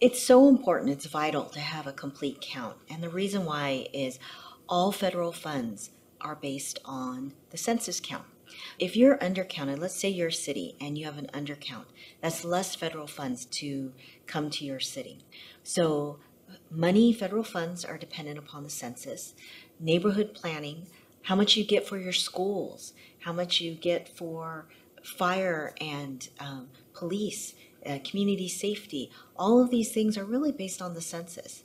It's so important, it's vital to have a complete count. And the reason why is all federal funds are based on the census count. If you're undercounted, let's say you're a city and you have an undercount, that's less federal funds to come to your city. So money, federal funds are dependent upon the census, neighborhood planning, how much you get for your schools, how much you get for fire and um, police, uh, community safety. All of these things are really based on the census.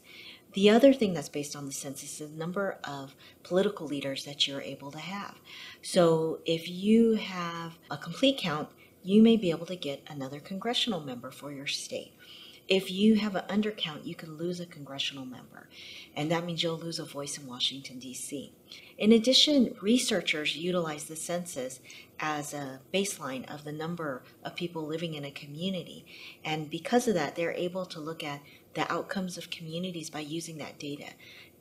The other thing that's based on the census is the number of political leaders that you're able to have. So if you have a complete count, you may be able to get another congressional member for your state. If you have an undercount, you can lose a congressional member, and that means you'll lose a voice in Washington, D.C. In addition, researchers utilize the census as a baseline of the number of people living in a community. And because of that, they're able to look at the outcomes of communities by using that data.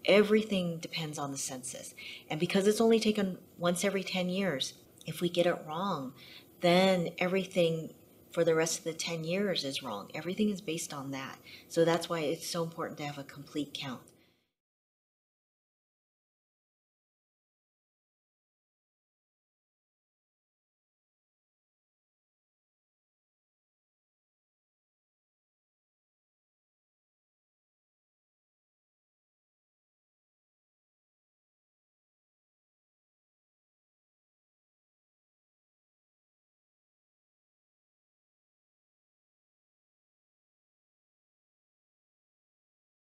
Everything depends on the census. And because it's only taken once every 10 years, if we get it wrong, then everything for the rest of the 10 years is wrong. Everything is based on that. So that's why it's so important to have a complete count.